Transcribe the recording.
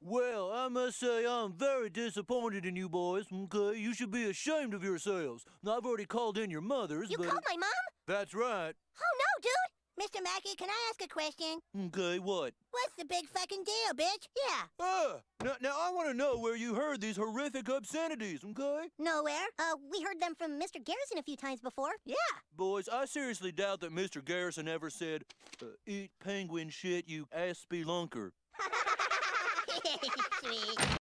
Well, I must say I'm very disappointed in you boys, okay? You should be ashamed of yourselves. Now, I've already called in your mothers, You but... called my mom? That's right. Oh, no, dude. Mr. Mackey, can I ask a question? Okay, what? What's the big fucking deal, bitch? Yeah. Ah, now, now I want to know where you heard these horrific obscenities, okay? Nowhere. Uh, we heard them from Mr. Garrison a few times before. Yeah. Boys, I seriously doubt that Mr. Garrison ever said, uh, eat penguin shit, you ass spelunker. Sweet.